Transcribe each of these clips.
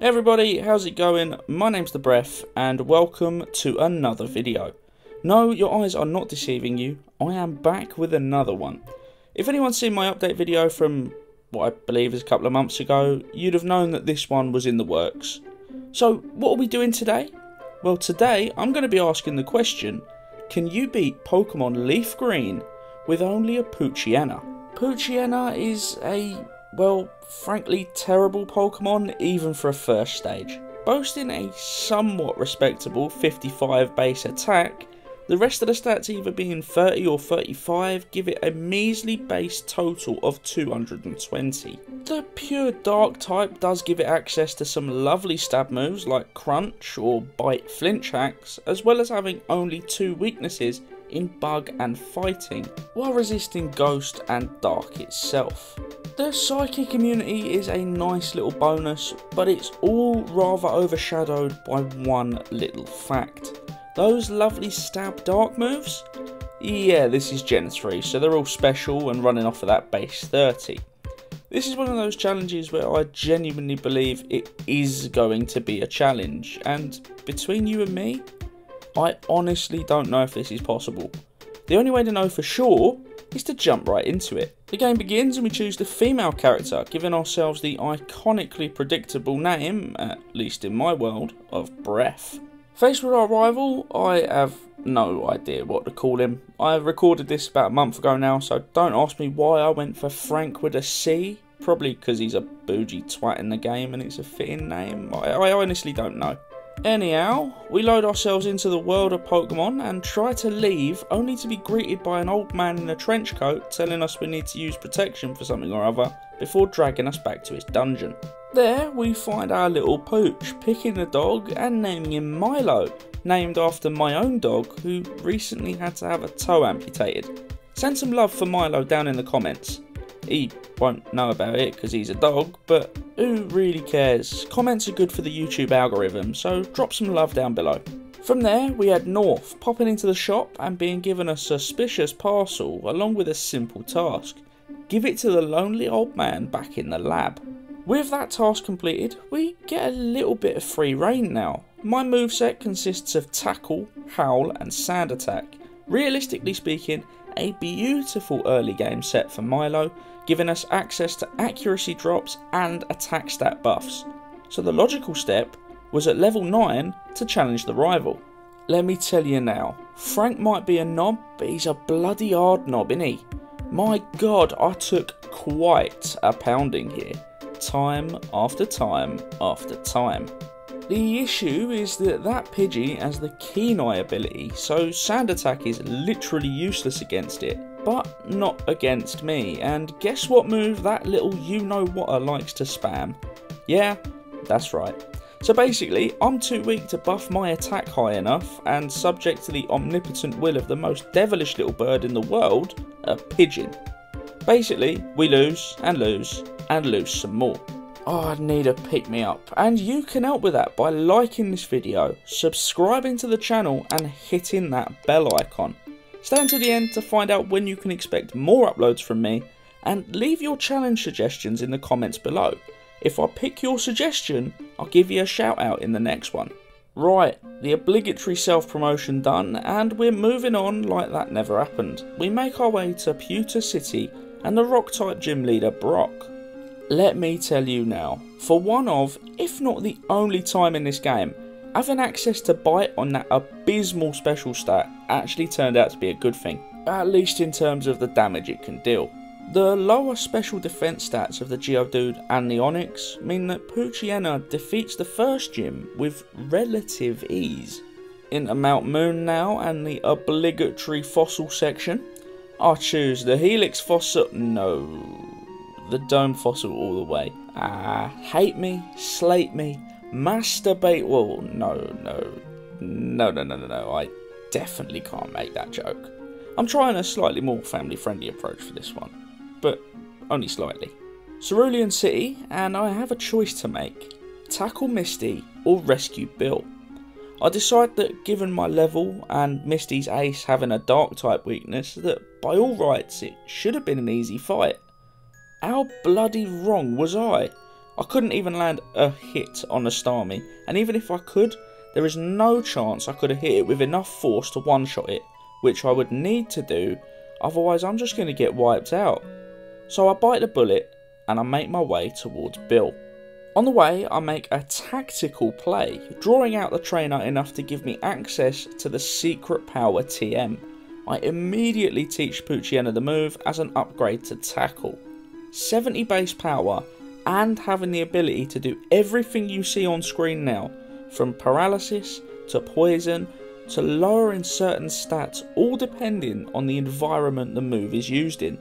Everybody, how's it going? My name's The Breph, and welcome to another video. No, your eyes are not deceiving you, I am back with another one. If anyone's seen my update video from what I believe is a couple of months ago, you'd have known that this one was in the works. So, what are we doing today? Well, today I'm going to be asking the question Can you beat Pokemon Leaf Green with only a Poochyena? Poochyena is a well, frankly, terrible Pokemon even for a first stage. Boasting a somewhat respectable 55 base attack, the rest of the stats either being 30 or 35 give it a measly base total of 220. The pure dark type does give it access to some lovely stab moves like Crunch or Bite Flinch hacks, as well as having only two weaknesses in Bug and Fighting, while resisting Ghost and Dark itself. The Psychic immunity is a nice little bonus, but it's all rather overshadowed by one little fact. Those lovely stab dark moves? Yeah, this is Gen 3, so they're all special and running off of that base 30. This is one of those challenges where I genuinely believe it is going to be a challenge, and between you and me, I honestly don't know if this is possible. The only way to know for sure is to jump right into it. The game begins and we choose the female character, giving ourselves the iconically predictable name, at least in my world, of Breph. Faced with our rival, I have no idea what to call him. I recorded this about a month ago now, so don't ask me why I went for Frank with a C. Probably because he's a bougie twat in the game and it's a fitting name. I, I honestly don't know. Anyhow, we load ourselves into the world of Pokemon and try to leave, only to be greeted by an old man in a trench coat telling us we need to use protection for something or other before dragging us back to his dungeon. There, we find our little pooch picking the dog and naming him Milo, named after my own dog who recently had to have a toe amputated. Send some love for Milo down in the comments. He won't know about it because he's a dog, but who really cares? Comments are good for the YouTube algorithm, so drop some love down below. From there, we head north, popping into the shop and being given a suspicious parcel along with a simple task. Give it to the lonely old man back in the lab. With that task completed, we get a little bit of free reign now. My moveset consists of Tackle, Howl, and Sand Attack. Realistically speaking, a beautiful early game set for Milo, giving us access to accuracy drops and attack stat buffs. So the logical step was at level 9 to challenge the rival. Let me tell you now, Frank might be a knob, but he's a bloody hard knob, isn't he? My god, I took quite a pounding here. Time after time after time. The issue is that that Pidgey has the Keen Eye ability, so Sand Attack is literally useless against it. But not against me, and guess what move that little you-know-whatter likes to spam? Yeah, that's right. So basically, I'm too weak to buff my attack high enough, and subject to the omnipotent will of the most devilish little bird in the world, a pigeon. Basically, we lose, and lose, and lose some more. Oh, I need a pick me up. And you can help with that by liking this video, subscribing to the channel and hitting that bell icon. Stay until the end to find out when you can expect more uploads from me and leave your challenge suggestions in the comments below. If I pick your suggestion, I'll give you a shout out in the next one. Right, the obligatory self-promotion done and we're moving on like that never happened. We make our way to Pewter City and the rock-type gym leader Brock. Let me tell you now, for one of, if not the only time in this game, having access to Bite on that abysmal special stat actually turned out to be a good thing, at least in terms of the damage it can deal. The lower special defense stats of the Geodude and the Onix mean that Poochyena defeats the first gym with relative ease. Into Mount Moon now and the obligatory fossil section, I choose the Helix Fossil. No, the dome fossil all the way. Ah, hate me, slate me, masturbate. Well, no, no, no, no, no, no, no. I definitely can't make that joke. I'm trying a slightly more family friendly approach for this one, but only slightly. Cerulean City, and I have a choice to make tackle Misty or rescue Bill. I decide that given my level and Misty's ace having a dark type weakness, that by all rights it should have been an easy fight. How bloody wrong was I? I couldn't even land a hit on the Starmie, and even if I could, there is no chance I could have hit it with enough force to one-shot it, which I would need to do, otherwise I'm just going to get wiped out. So I bite the bullet, and I make my way towards Bill. On the way, I make a tactical play, drawing out the trainer enough to give me access to the secret power TM. I immediately teach Poochyena the move as an upgrade to tackle. 70 base power and having the ability to do everything you see on screen now, from paralysis to poison to lowering certain stats, all depending on the environment the move is used in.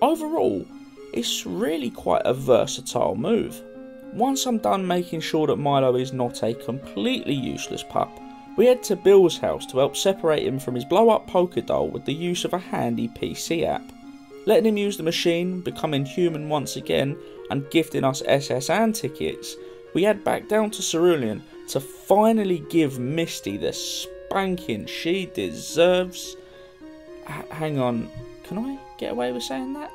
Overall, it's really quite a versatile move. Once I'm done making sure that Milo is not a completely useless pup, we head to Bill's house to help separate him from his blow up poker doll with the use of a handy PC app. Letting him use the machine, becoming human once again, and gifting us SS Anne tickets, we head back down to Cerulean to finally give Misty the spanking she deserves. H hang on, can I get away with saying that?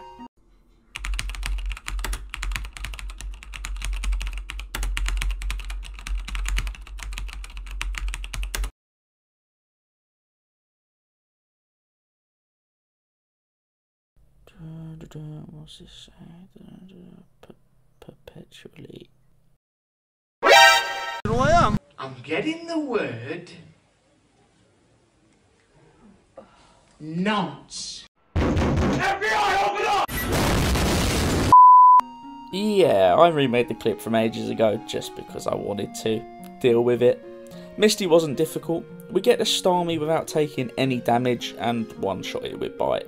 What's this say? Perpetually. I'm getting the word. Nonce. Yeah, I remade the clip from ages ago just because I wanted to deal with it. Misty wasn't difficult. We get the Starmie without taking any damage and one shot it with bite.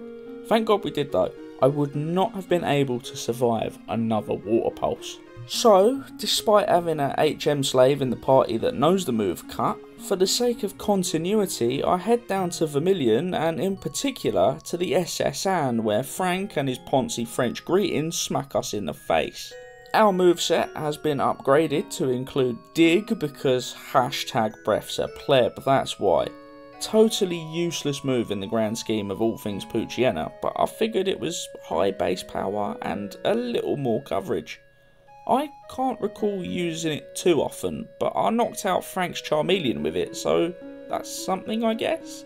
Thank God we did though. I would not have been able to survive another water pulse. So, despite having a HM slave in the party that knows the move cut, for the sake of continuity, I head down to Vermilion and in particular to the SS Anne where Frank and his poncy French greetings smack us in the face. Our moveset has been upgraded to include dig because hashtag Breph's a pleb, that's why. Totally useless move in the grand scheme of all things Poochyena, but I figured it was high base power and a little more coverage. I can't recall using it too often, but I knocked out Frank's Charmeleon with it, so that's something I guess.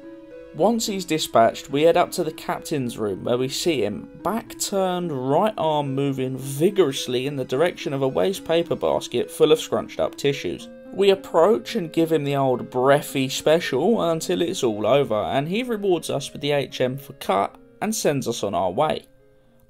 Once he's dispatched, we head up to the captain's room where we see him, back turned, right arm moving vigorously in the direction of a waste paper basket full of scrunched up tissues. We approach and give him the old breathy special until it's all over, and he rewards us with the HM for cut and sends us on our way.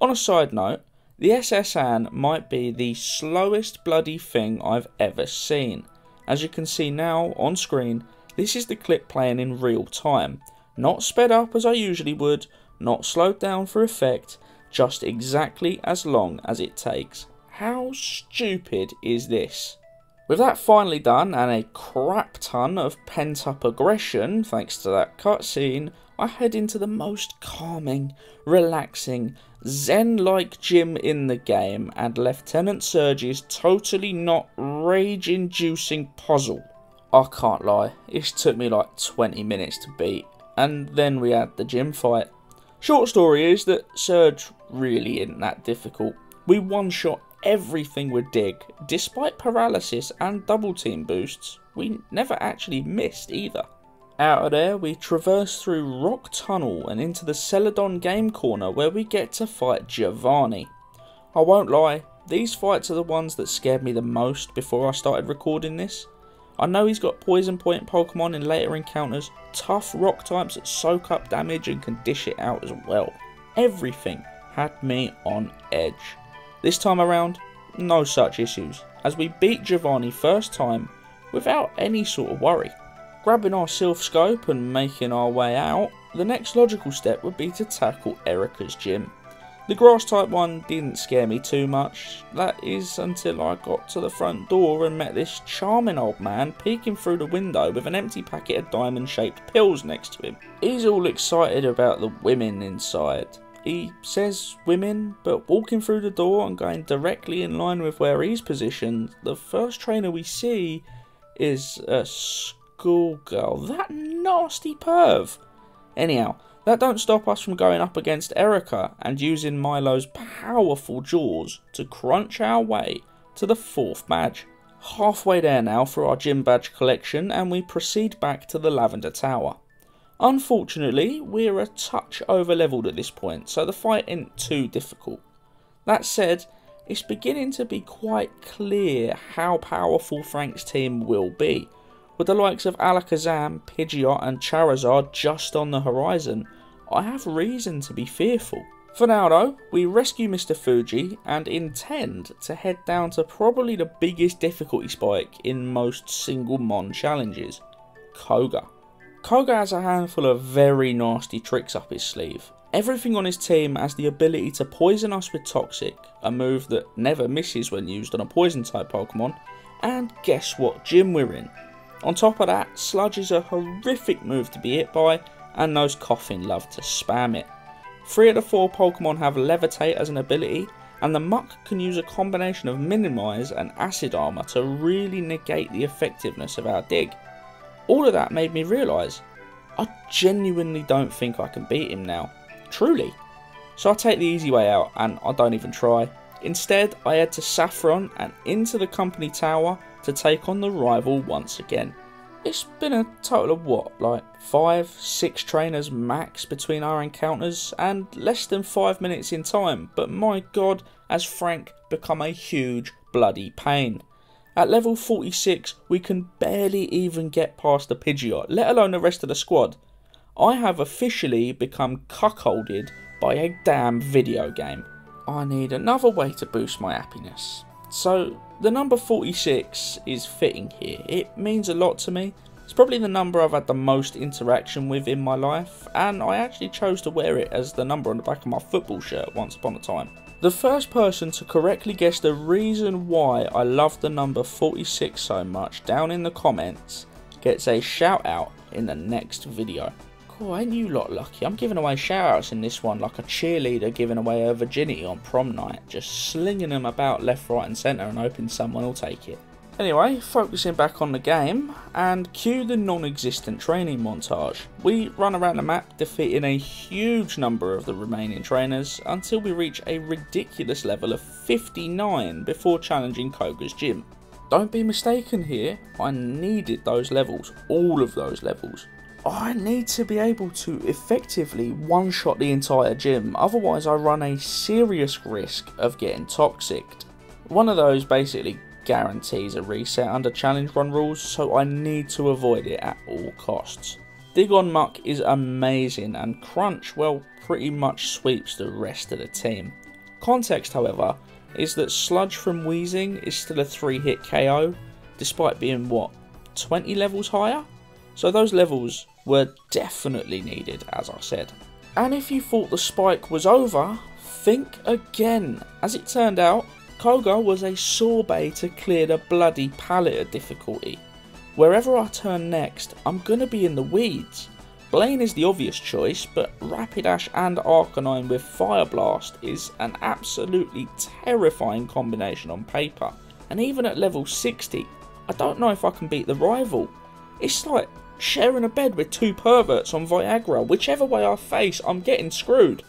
On a side note, the SS Anne might be the slowest bloody thing I've ever seen. As you can see now on screen, this is the clip playing in real time. Not sped up as I usually would, not slowed down for effect, just exactly as long as it takes. How stupid is this? With that finally done and a crap ton of pent up aggression thanks to that cutscene, I head into the most calming, relaxing, zen like gym in the game and Lieutenant Surge's totally not rage inducing puzzle. I can't lie, it took me like 20 minutes to beat, and then we had the gym fight. Short story is that Surge really isn't that difficult. We one shot everything with Dig, despite paralysis and double team boosts, we never actually missed either. Out of there, we traverse through Rock Tunnel and into the Celadon game corner where we get to fight Giovanni. I won't lie, these fights are the ones that scared me the most before I started recording this. I know he's got poison point Pokemon in later encounters, tough rock types that soak up damage and can dish it out as well. Everything had me on edge. This time around, no such issues, as we beat Giovanni first time without any sort of worry. Grabbing our Silph Scope and making our way out, the next logical step would be to tackle Erica's gym. The grass type one didn't scare me too much, that is until I got to the front door and met this charming old man peeking through the window with an empty packet of diamond shaped pills next to him. He's all excited about the women inside. He says women, but walking through the door and going directly in line with where he's positioned, the first trainer we see is a schoolgirl. That nasty perv. Anyhow, that don't stop us from going up against Erica and using Milo's powerful jaws to crunch our way to the fourth badge. Halfway there now for our gym badge collection and we proceed back to the Lavender Tower. Unfortunately, we're a touch over leveled at this point, so the fight ain't too difficult. That said, it's beginning to be quite clear how powerful Frank's team will be. With the likes of Alakazam, Pidgeot and Charizard just on the horizon, I have reason to be fearful. For now though, we rescue Mr. Fuji and intend to head down to probably the biggest difficulty spike in most single Mon challenges, Koga. Koga has a handful of very nasty tricks up his sleeve. Everything on his team has the ability to poison us with Toxic, a move that never misses when used on a poison type Pokemon, and guess what gym we're in? On top of that, Sludge is a horrific move to be hit by, and those Koffing love to spam it. Three of the four Pokemon have Levitate as an ability, and the Muk can use a combination of Minimize and Acid Armor to really negate the effectiveness of our dig. All of that made me realise I genuinely don't think I can beat him now. Truly. So I take the easy way out and I don't even try. Instead, I head to Saffron and into the company tower to take on the rival once again. It's been a total of what, like five, six trainers max between our encounters and less than five minutes in time, but my god, has Frank become a huge bloody pain. At level 46, we can barely even get past the Pidgeot, let alone the rest of the squad. I have officially become cuckolded by a damn video game. I need another way to boost my happiness. So, the number 46 is fitting here. It means a lot to me. It's probably the number I've had the most interaction with in my life, and I actually chose to wear it as the number on the back of my football shirt once upon a time. The first person to correctly guess the reason why I love the number 46 so much down in the comments gets a shout out in the next video. Cool, ain't you lot lucky? I'm giving away shout outs in this one like a cheerleader giving away her virginity on prom night, just slinging them about left, right, and centre and hoping someone will take it. Anyway, focusing back on the game, and cue the non-existent training montage. We run around the map, defeating a huge number of the remaining trainers, until we reach a ridiculous level of 59 before challenging Koga's gym. Don't be mistaken here, I needed those levels, all of those levels. I need to be able to effectively one-shot the entire gym, otherwise I run a serious risk of getting toxic. One of those basically guarantees a reset under challenge run rules, so I need to avoid it at all costs. Dig on Muk is amazing and Crunch, well, pretty much sweeps the rest of the team. Context, however, is that Sludge from Weezing is still a 3 hit KO, despite being what, 20 levels higher? So those levels were definitely needed, as I said. And if you thought the spike was over, think again. As it turned out, Koga was a sorbet to clear the bloody palette of difficulty. Wherever I turn next, I'm gonna be in the weeds. Blaine is the obvious choice, but Rapidash and Arcanine with Fire Blast is an absolutely terrifying combination on paper. And even at level 60, I don't know if I can beat the rival. It's like sharing a bed with two perverts on Viagra. Whichever way I face, I'm getting screwed.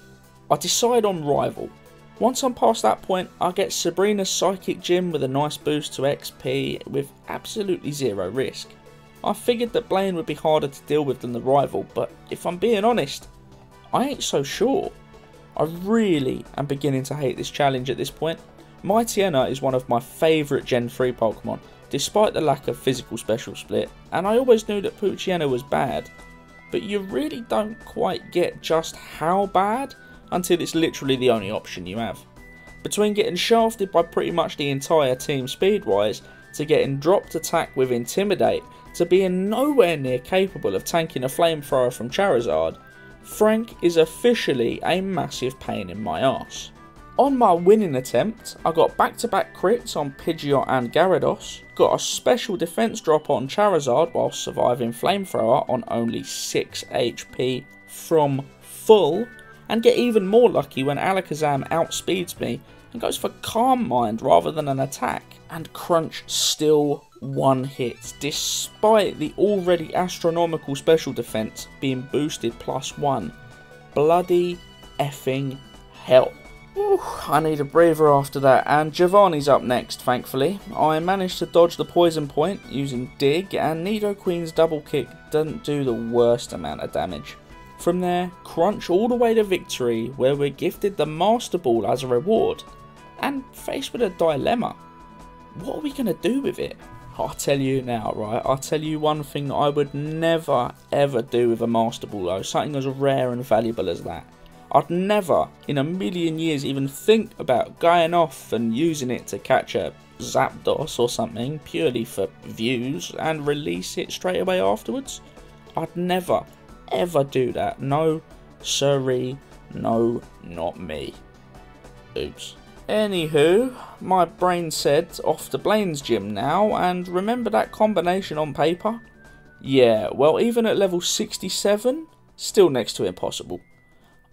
I decide on rival. Once I'm past that point, I get Sabrina's Psychic Gym with a nice boost to XP with absolutely zero risk. I figured that Blaine would be harder to deal with than the rival, but if I'm being honest, I ain't so sure. I really am beginning to hate this challenge at this point. Mightyena is one of my favourite Gen 3 Pokemon, despite the lack of physical special split, and I always knew that Poochyena was bad, but you really don't quite get just how bad until it's literally the only option you have. Between getting shafted by pretty much the entire team speed-wise, to getting dropped attack with Intimidate, to being nowhere near capable of tanking a flamethrower from Charizard, Frank is officially a massive pain in my ass. On my winning attempt, I got back-to-back crits on Pidgeot and Gyarados, got a special defense drop on Charizard while surviving Flamethrower on only 6 HP from full, and get even more lucky when Alakazam outspeeds me and goes for Calm Mind rather than an attack. And Crunch still one hit, despite the already astronomical special defense being boosted plus one. Bloody effing hell. Whew, I need a breather after that, and Giovanni's up next, thankfully. I managed to dodge the poison point using Dig, and Nidoqueen's double kick doesn't do the worst amount of damage. From there, crunch all the way to victory, where we're gifted the Master Ball as a reward, and faced with a dilemma. What are we going to do with it? I'll tell you now, right? I'll tell you one thing that I would never ever do with a Master Ball, though, something as rare and valuable as that. I'd never in a million years even think about going off and using it to catch a Zapdos or something purely for views and release it straight away afterwards. I'd never ever do that. No, sorry, no, not me. Oops. Anywho, my brain said off to Blaine's gym now, and remember that combination on paper? Yeah, well, even at level 67, still next to impossible.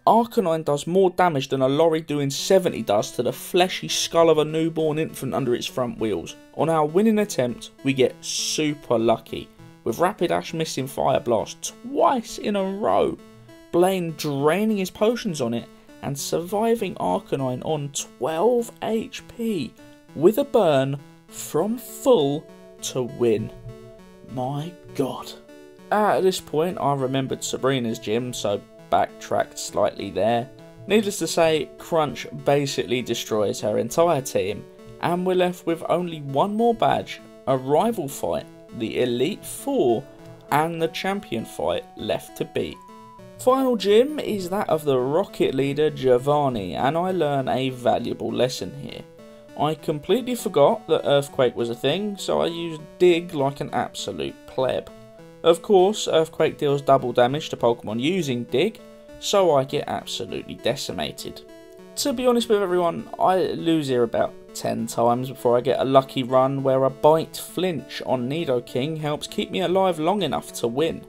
Arcanine does more damage than a lorry doing 70 does to the fleshy skull of a newborn infant under its front wheels. On our winning attempt, we get super lucky, with Rapidash missing Fire Blast twice in a row, Blaine draining his potions on it and surviving Arcanine on 12 HP with a burn from full to win. My god. At this point, I remembered Sabrina's gym, so backtracked slightly there. Needless to say, Crunch basically destroys her entire team, and we're left with only one more badge, a rival fight, the Elite Four, and the champion fight left to beat. Final gym is that of the rocket leader Giovanni, and I learn a valuable lesson here. I completely forgot that Earthquake was a thing, so I used Dig like an absolute pleb. Of course, Earthquake deals double damage to Pokemon using Dig, so I get absolutely decimated. To be honest with everyone, I lose here about 10 times before I get a lucky run where a bite flinch on Nidoking helps keep me alive long enough to win.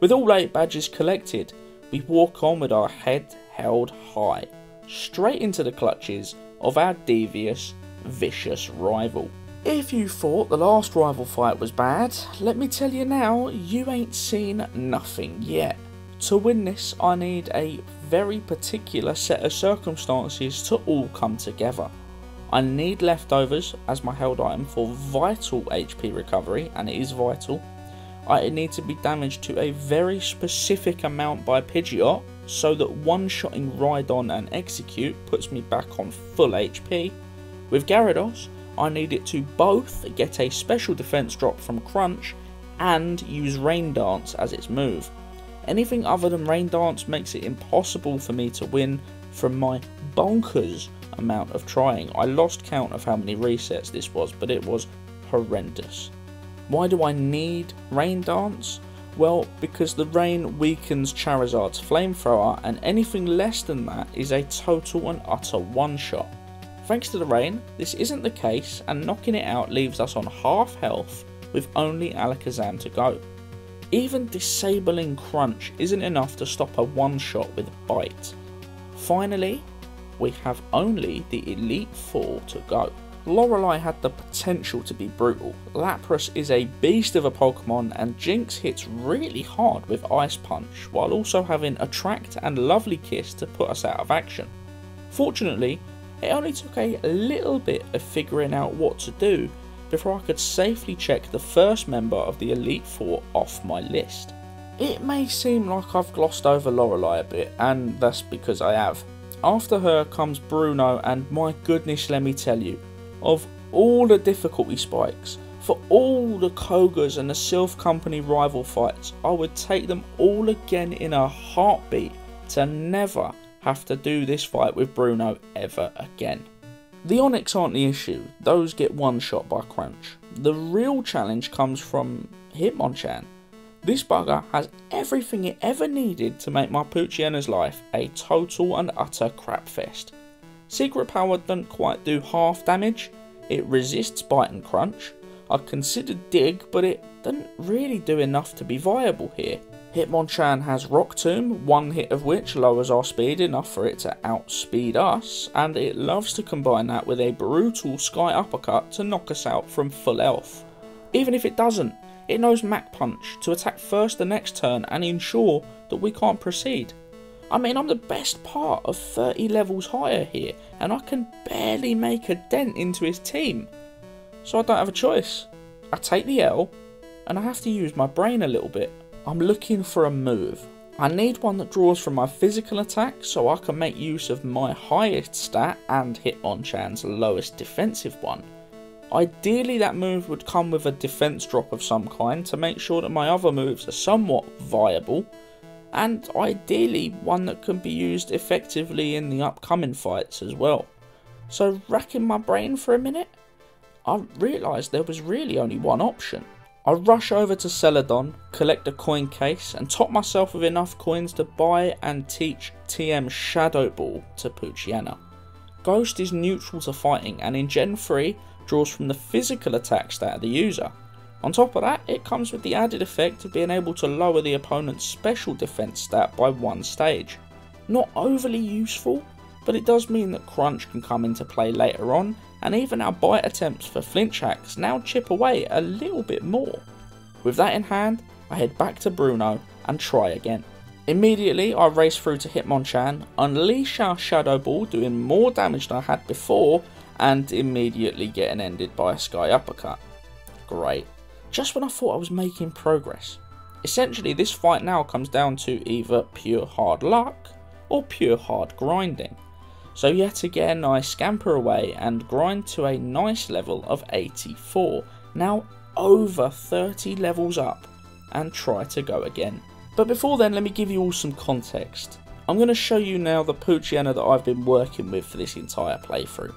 With all 8 badges collected, we walk on with our head held high, straight into the clutches of our devious, vicious rival. If you thought the last rival fight was bad, let me tell you now, you ain't seen nothing yet. To win this, I need a very particular set of circumstances to all come together. I need leftovers as my held item for vital HP recovery, and it is vital. I need to be damaged to a very specific amount by Pidgeot, so that one-shotting Rhydon and Exeggutor puts me back on full HP. With Gyarados, I need it to both get a special defense drop from Crunch and use Rain Dance as its move. Anything other than Rain Dance makes it impossible for me to win from my bonkers amount of trying. I lost count of how many resets this was, but it was horrendous. Why do I need Rain Dance? Well, because the rain weakens Charizard's flamethrower, and anything less than that is a total and utter one shot. Thanks to the rain, this isn't the case, and knocking it out leaves us on half health with only Alakazam to go. Even disabling Crunch isn't enough to stop a one shot with Bite. Finally, we have only the Elite Four to go. Lorelei had the potential to be brutal. Lapras is a beast of a Pokemon and Jynx hits really hard with Ice Punch while also having Attract and Lovely Kiss to put us out of action. Fortunately, it only took a little bit of figuring out what to do before I could safely check the first member of the Elite Four off my list. It may seem like I've glossed over Lorelei a bit, and that's because I have. After her comes Bruno, and my goodness, let me tell you, of all the difficulty spikes, for all the Kogas and the Silph Company rival fights, I would take them all again in a heartbeat to never have to do this fight with Bruno ever again. The Onix aren't the issue, those get one shot by Crunch. The real challenge comes from Hitmonchan. This bugger has everything it ever needed to make my Poochyena's life a total and utter crapfest. Secret power doesn't quite do half damage, it resists bite and crunch. I considered dig, but it doesn't really do enough to be viable here. Hitmonchan has Rock Tomb, one hit of which lowers our speed enough for it to outspeed us, and it loves to combine that with a brutal Sky Uppercut to knock us out from full health. Even if it doesn't, it knows Mach Punch to attack first the next turn and ensure that we can't proceed. I mean, I'm the best part of 30 levels higher here, and I can barely make a dent into his team. So I don't have a choice. I take the L, and I have to use my brain a little bit. I'm looking for a move. I need one that draws from my physical attack so I can make use of my highest stat and Hitmonchan's lowest defensive one. Ideally that move would come with a defense drop of some kind to make sure that my other moves are somewhat viable, and ideally one that can be used effectively in the upcoming fights as well. So racking my brain for a minute, I realised there was really only one option. I rush over to Celadon, collect a coin case, and top myself with enough coins to buy and teach TM Shadow Ball to Poochyena. Ghost is neutral to fighting and in Gen 3 draws from the physical attack stat of the user. On top of that, it comes with the added effect of being able to lower the opponent's special defense stat by one stage. Not overly useful, but it does mean that Crunch can come into play later on and even our bite attempts for flinch hacks now chip away a little bit more. With that in hand, I head back to Bruno and try again. Immediately, I race through to Hitmonchan, unleash our Shadow Ball doing more damage than I had before, and immediately getting ended by a Sky Uppercut. Great. Just when I thought I was making progress. Essentially, this fight now comes down to either pure hard luck or pure hard grinding. So yet again I scamper away and grind to a nice level of 84, now over 30 levels up, and try to go again. But before then let me give you all some context. I'm going to show you now the Poochyena that I've been working with for this entire playthrough.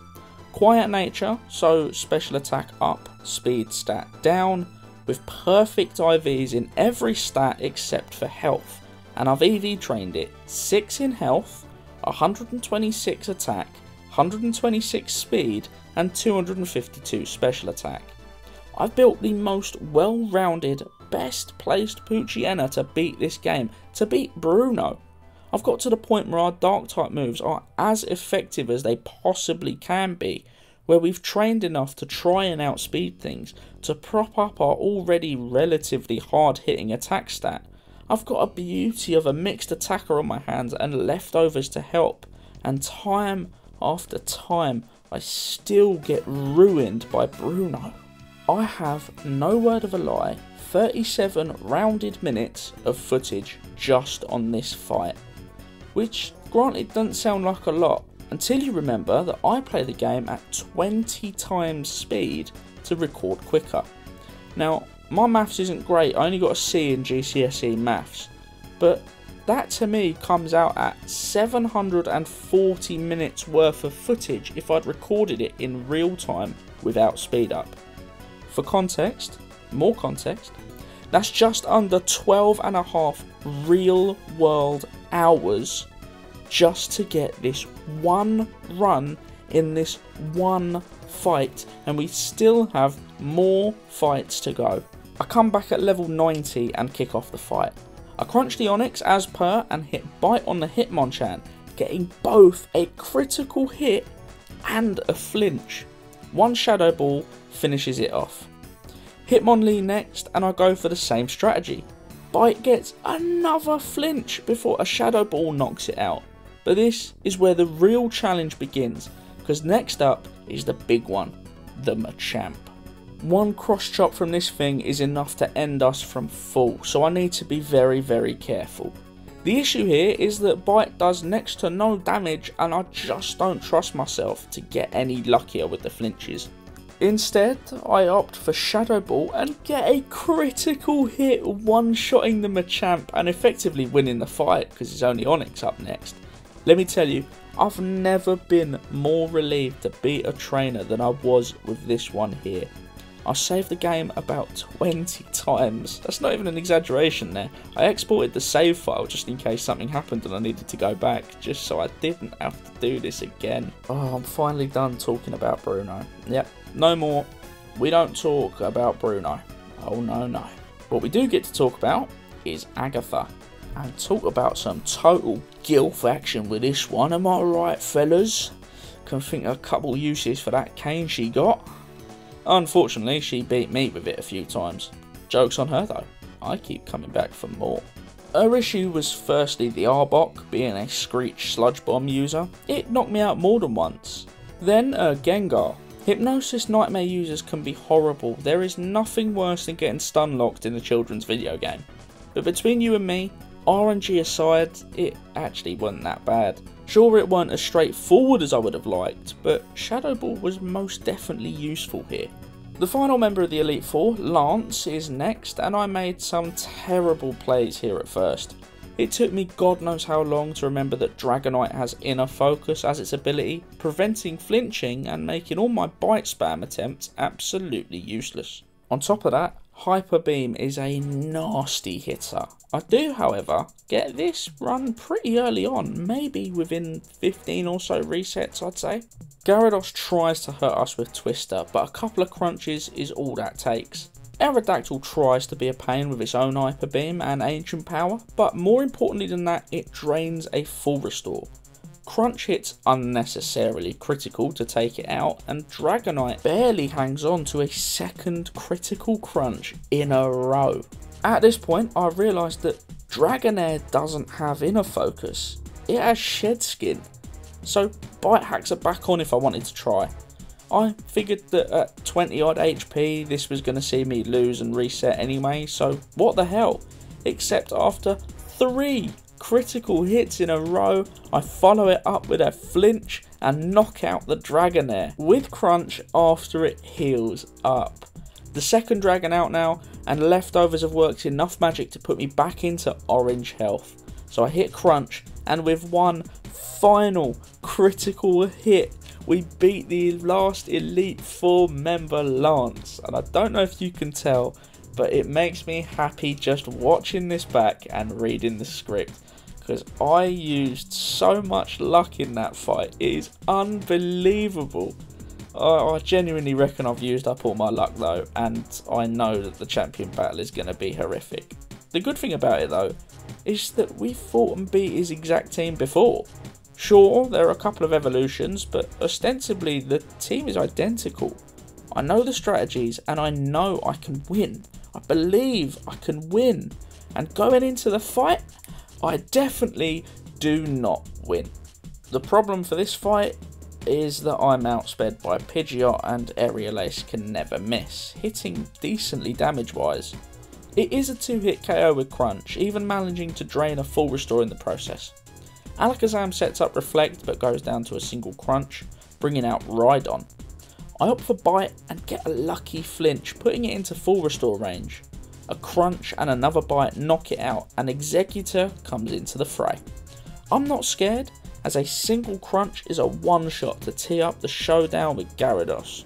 Quiet nature, so special attack up, speed stat down, with perfect IVs in every stat except for health, and I've EV trained it 6 in health, 126 attack, 126 speed, and 252 special attack. I've built the most well-rounded, best placed Poochyena to beat this game, to beat Bruno. I've got to the point where our dark type moves are as effective as they possibly can be, where we've trained enough to try and outspeed things, to prop up our already relatively hard hitting attack stat, I've got a beauty of a mixed attacker on my hands and leftovers to help, and time after time I still get ruined by Bruno. I have, no word of a lie, 37 rounded minutes of footage just on this fight, which granted doesn't sound like a lot until you remember that I play the game at 20 times speed to record quicker. Now, my maths isn't great, I only got a C in GCSE maths, but that to me comes out at 740 minutes worth of footage if I'd recorded it in real time without speed up. For context, more context, that's just under 12 and a half real world hours just to get this one run in this one fight, and we still have more fights to go. I come back at level 90 and kick off the fight. I crunch the Onix as per and hit bite on the Hitmonchan, getting both a critical hit and a flinch. One Shadow Ball finishes it off. Hitmonlee next and I go for the same strategy. Bite gets another flinch before a Shadow Ball knocks it out. But this is where the real challenge begins, because next up is the big one, the Machamp. One cross chop from this thing is enough to end us from full, so I need to be very very careful. The issue here is that Bite does next to no damage and I just don't trust myself to get any luckier with the flinches. Instead, I opt for Shadow Ball and get a critical hit one-shotting the Machamp and effectively winning the fight because it's only Onix up next. Let me tell you, I've never been more relieved to beat a trainer than I was with this one here. I saved the game about 20 times. That's not even an exaggeration there. I exported the save file just in case something happened and I needed to go back, just so I didn't have to do this again. Oh, I'm finally done talking about Bruno. Yep, no more. We don't talk about Bruno. Oh no, no. What we do get to talk about is Agatha. And talk about some total gilf action with this one, am I right, fellas? Can think of a couple uses for that cane she got. Unfortunately, she beat me with it a few times. Joke's on her though, I keep coming back for more. Her issue was firstly the Arbok, being a Screech Sludge Bomb user. It knocked me out more than once. Then uh, Gengar. Hypnosis Nightmare users can be horrible. There is nothing worse than getting stun locked in a children's video game. But between you and me, RNG aside, it actually wasn't that bad. Sure, it weren't as straightforward as I would have liked, but Shadow Ball was most definitely useful here. The final member of the Elite Four, Lance, is next, and I made some terrible plays here at first. It took me god knows how long to remember that Dragonite has inner focus as its ability, preventing flinching and making all my bite spam attempts absolutely useless. On top of that, Hyper Beam is a nasty hitter. I do, however, get this run pretty early on, maybe within 15 or so resets, I'd say. Gyarados tries to hurt us with Twister, but a couple of crunches is all that takes. Aerodactyl tries to be a pain with its own Hyper Beam and Ancient Power, but more importantly than that, it drains a full restore. Crunch hits unnecessarily critical to take it out, and Dragonite barely hangs on to a second critical crunch in a row. At this point, I realised that Dragonair doesn't have inner focus, it has shed skin. So bite hacks are back on if I wanted to try. I figured that at 20 odd HP this was going to see me lose and reset anyway, so what the hell. Except after 3 critical hits in a row, I follow it up with a flinch and knock out the Dragonair with Crunch after it heals up. The second dragon out now, and leftovers have worked enough magic to put me back into orange health. So I hit Crunch, and with one final critical hit, we beat the last Elite Four member Lance. And I don't know if you can tell, but it makes me happy just watching this back and reading the script. Because I used so much luck in that fight. It is unbelievable. I, I genuinely reckon I've used up all my luck though, and I know that the champion battle is going to be horrific. The good thing about it though is that we fought and beat his exact team before. Sure, there are a couple of evolutions, but ostensibly the team is identical. I know the strategies and I know I can win. I believe I can win. And going into the fight, I definitely do not win. The problem for this fight is that I'm outsped by Pidgeot and Aerial Ace can never miss, hitting decently damage wise. It is a 2 hit KO with Crunch, even managing to drain a full restore in the process. Alakazam sets up Reflect but goes down to a single crunch, bringing out Rhydon. I opt for Bite and get a lucky flinch, putting it into full restore range. A crunch and another bite knock it out, and Exeggutor comes into the fray. I'm not scared, as a single crunch is a one shot to tee up the showdown with Gyarados.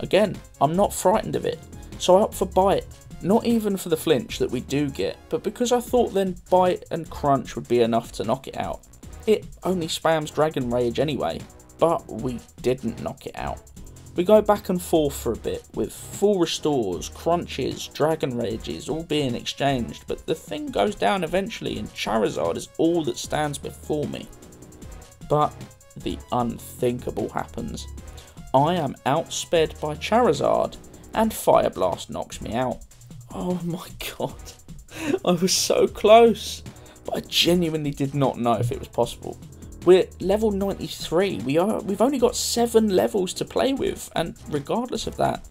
Again, I'm not frightened of it, so I opt for Bite, not even for the flinch that we do get, but because I thought then Bite and Crunch would be enough to knock it out. It only spams Dragon Rage anyway, but we didn't knock it out. We go back and forth for a bit, with full restores, crunches, Dragon Rages all being exchanged, but the thing goes down eventually and Charizard is all that stands before me. But the unthinkable happens. I am outsped by Charizard, and Fire Blast knocks me out. Oh my god, I was so close but I genuinely did not know if it was possible. We're level 93. We are we've only got 7 levels to play with and regardless of that,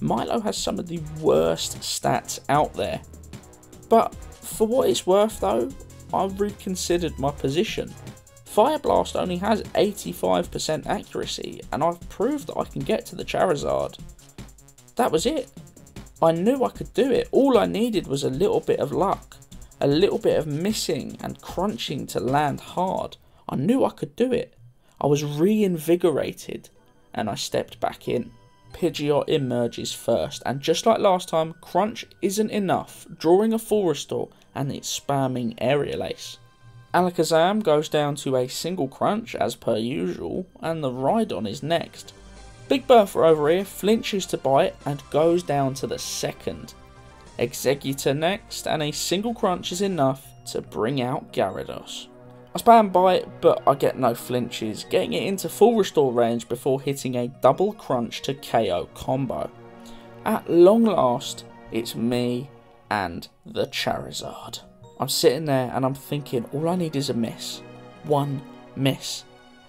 Milo has some of the worst stats out there. But for what it's worth though, I've reconsidered my position. Fire Blast only has 85% accuracy and I've proved that I can get to the Charizard. That was it. I knew I could do it. All I needed was a little bit of luck a little bit of missing and crunching to land hard. I knew I could do it. I was reinvigorated and I stepped back in. Pidgeot emerges first, and just like last time, Crunch isn't enough, drawing a full restore and it's spamming Aerial Ace. Alakazam goes down to a single crunch as per usual, and the Rhydon is next. Big Bertha over here flinches to bite and goes down to the second. Exeggutor next, and a single crunch is enough to bring out Gyarados. I spam Bite, but I get no flinches, getting it into full restore range before hitting a double crunch to KO combo. At long last, it's me and the Charizard. I'm sitting there and I'm thinking, all I need is a miss. One miss.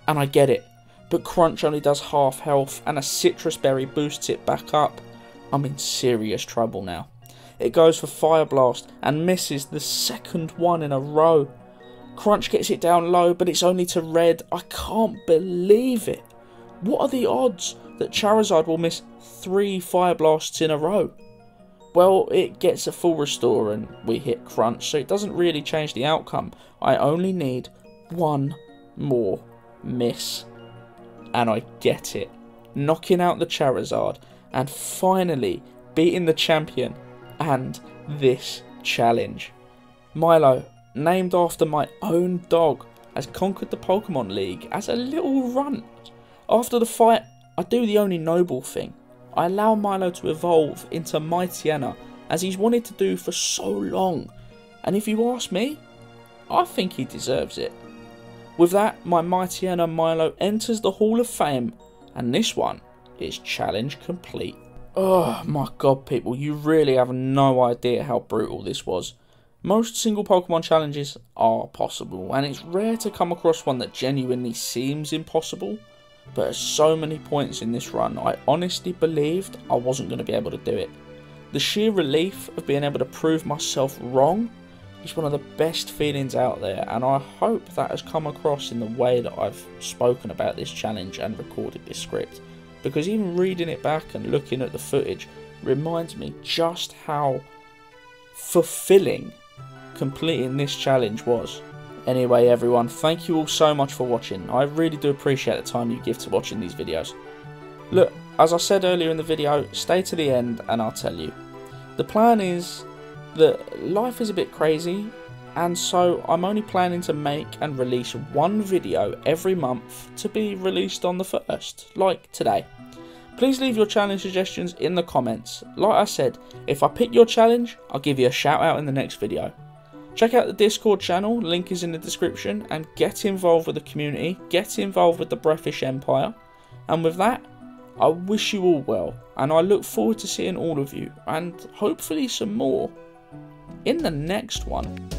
And I get it. But Crunch only does half health and a Sitrus Berry boosts it back up. I'm in serious trouble now. It goes for Fire Blast and misses the second one in a row. Crunch gets it down low, but it's only to red. I can't believe it. What are the odds that Charizard will miss three Fire Blasts in a row? Well, it gets a full restore and we hit Crunch, so it doesn't really change the outcome. I only need one more miss. And I get it. Knocking out the Charizard and finally beating the champion and this challenge. Milo, named after my own dog, has conquered the Pokemon League as a little runt. After the fight, I do the only noble thing. I allow Milo to evolve into Mightyena as he's wanted to do for so long. And if you ask me, I think he deserves it. With that, my Mightyena Milo enters the Hall of Fame, and this one is challenge complete. Oh my god, people, you really have no idea how brutal this was. Most single Pokemon challenges are possible, and it's rare to come across one that genuinely seems impossible. But at so many points in this run, I honestly believed I wasn't going to be able to do it. The sheer relief of being able to prove myself wrong is one of the best feelings out there, and I hope that has come across in the way that I've spoken about this challenge and recorded this script because even reading it back and looking at the footage reminds me just how fulfilling completing this challenge was. Anyway everyone, thank you all so much for watching. I really do appreciate the time you give to watching these videos. Look, as I said earlier in the video, stay to the end and I'll tell you. The plan is that life is a bit crazy and so I'm only planning to make and release one video every month to be released on the first, like today. Please leave your challenge suggestions in the comments. Like I said, if I pick your challenge, I'll give you a shout out in the next video. Check out the Discord channel, link is in the description, and get involved with the community, get involved with the Brephish Empire. And with that, I wish you all well, and I look forward to seeing all of you, and hopefully some more, in the next one.